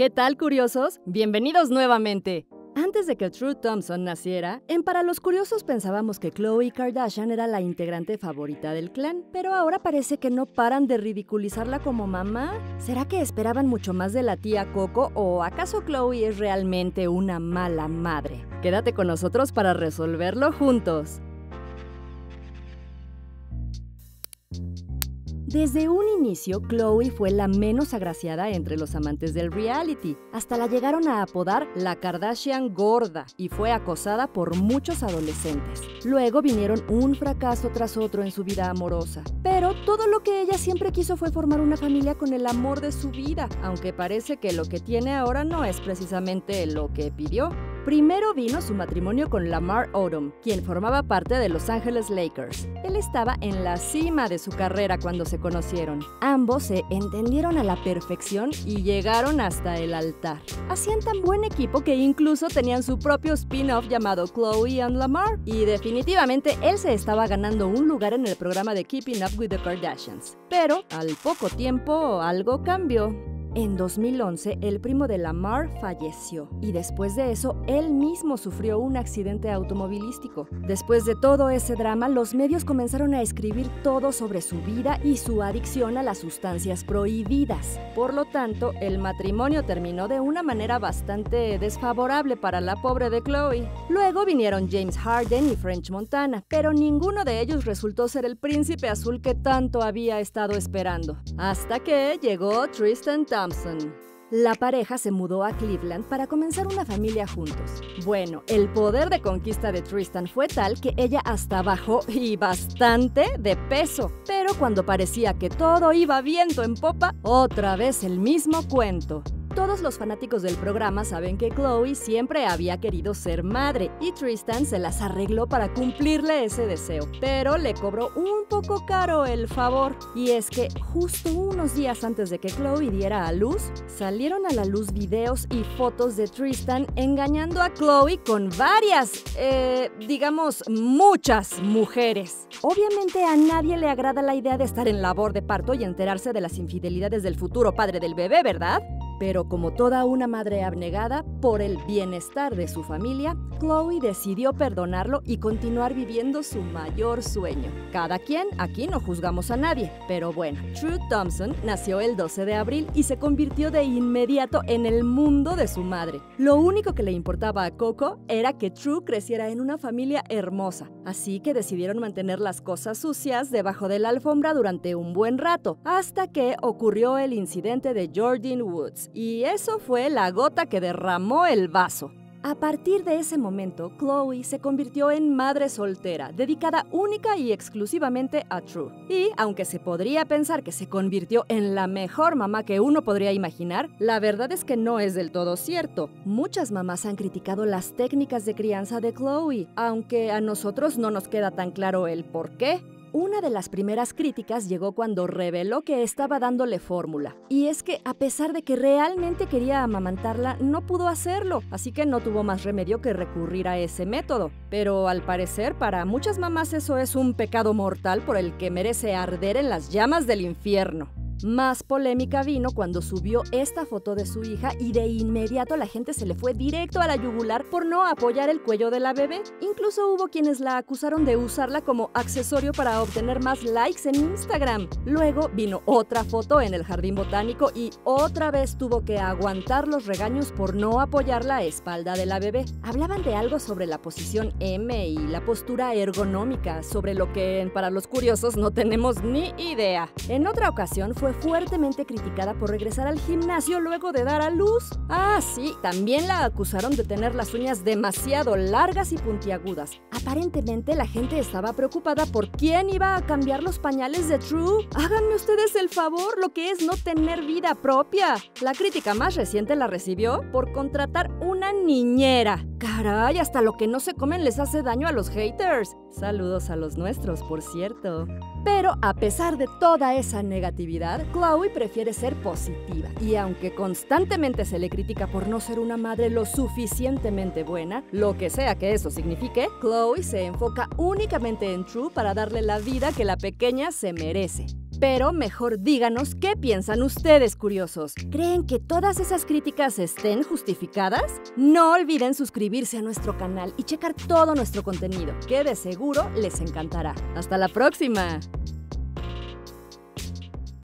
¿Qué tal, curiosos? Bienvenidos nuevamente. Antes de que True Thompson naciera, en Para los Curiosos pensábamos que Khloe Kardashian era la integrante favorita del clan, pero ahora parece que no paran de ridiculizarla como mamá. ¿Será que esperaban mucho más de la tía Coco o acaso Khloe es realmente una mala madre? Quédate con nosotros para resolverlo juntos. Desde un inicio, Chloe fue la menos agraciada entre los amantes del reality. Hasta la llegaron a apodar la Kardashian gorda y fue acosada por muchos adolescentes. Luego vinieron un fracaso tras otro en su vida amorosa. Pero todo lo que ella siempre quiso fue formar una familia con el amor de su vida, aunque parece que lo que tiene ahora no es precisamente lo que pidió. Primero vino su matrimonio con Lamar Odom, quien formaba parte de Los Ángeles Lakers. Él estaba en la cima de su carrera cuando se conocieron. Ambos se entendieron a la perfección y llegaron hasta el altar. Hacían tan buen equipo que incluso tenían su propio spin-off llamado Chloe and Lamar. Y definitivamente él se estaba ganando un lugar en el programa de Keeping Up with the Kardashians. Pero al poco tiempo algo cambió. En 2011, el primo de Lamar falleció y después de eso, él mismo sufrió un accidente automovilístico. Después de todo ese drama, los medios comenzaron a escribir todo sobre su vida y su adicción a las sustancias prohibidas. Por lo tanto, el matrimonio terminó de una manera bastante desfavorable para la pobre de Chloe. Luego vinieron James Harden y French Montana, pero ninguno de ellos resultó ser el príncipe azul que tanto había estado esperando. Hasta que llegó Tristan la pareja se mudó a Cleveland para comenzar una familia juntos. Bueno, el poder de conquista de Tristan fue tal que ella hasta bajó y bastante de peso. Pero cuando parecía que todo iba viento en popa, otra vez el mismo cuento. Todos los fanáticos del programa saben que Chloe siempre había querido ser madre y Tristan se las arregló para cumplirle ese deseo, pero le cobró un poco caro el favor. Y es que justo unos días antes de que Chloe diera a luz, salieron a la luz videos y fotos de Tristan engañando a Chloe con varias, eh, digamos, muchas mujeres. Obviamente a nadie le agrada la idea de estar en labor de parto y enterarse de las infidelidades del futuro padre del bebé, ¿verdad? Pero como toda una madre abnegada, por el bienestar de su familia, Chloe decidió perdonarlo y continuar viviendo su mayor sueño. Cada quien, aquí no juzgamos a nadie, pero bueno, True Thompson nació el 12 de abril y se convirtió de inmediato en el mundo de su madre. Lo único que le importaba a Coco era que True creciera en una familia hermosa, así que decidieron mantener las cosas sucias debajo de la alfombra durante un buen rato, hasta que ocurrió el incidente de Jordan Woods y eso fue la gota que derramó el vaso. A partir de ese momento, Chloe se convirtió en madre soltera, dedicada única y exclusivamente a True. Y, aunque se podría pensar que se convirtió en la mejor mamá que uno podría imaginar, la verdad es que no es del todo cierto. Muchas mamás han criticado las técnicas de crianza de Chloe, aunque a nosotros no nos queda tan claro el por qué. Una de las primeras críticas llegó cuando reveló que estaba dándole fórmula. Y es que a pesar de que realmente quería amamantarla, no pudo hacerlo, así que no tuvo más remedio que recurrir a ese método. Pero al parecer para muchas mamás eso es un pecado mortal por el que merece arder en las llamas del infierno. Más polémica vino cuando subió esta foto de su hija y de inmediato la gente se le fue directo a la yugular por no apoyar el cuello de la bebé. Incluso hubo quienes la acusaron de usarla como accesorio para obtener más likes en Instagram. Luego vino otra foto en el jardín botánico y otra vez tuvo que aguantar los regaños por no apoyar la espalda de la bebé. Hablaban de algo sobre la posición M y la postura ergonómica, sobre lo que para los curiosos no tenemos ni idea. En otra ocasión fue fuertemente criticada por regresar al gimnasio luego de dar a luz. Ah, sí, también la acusaron de tener las uñas demasiado largas y puntiagudas. Aparentemente la gente estaba preocupada por quién iba a cambiar los pañales de True. Háganme ustedes el favor, lo que es no tener vida propia. La crítica más reciente la recibió por contratar una niñera. Caray, hasta lo que no se comen les hace daño a los haters. Saludos a los nuestros, por cierto. Pero a pesar de toda esa negatividad, Chloe prefiere ser positiva. Y aunque constantemente se le critica por no ser una madre lo suficientemente buena, lo que sea que eso signifique, Chloe se enfoca únicamente en True para darle la vida que la pequeña se merece. Pero mejor díganos qué piensan ustedes, curiosos. ¿Creen que todas esas críticas estén justificadas? No olviden suscribirse a nuestro canal y checar todo nuestro contenido, que de seguro les encantará. ¡Hasta la próxima!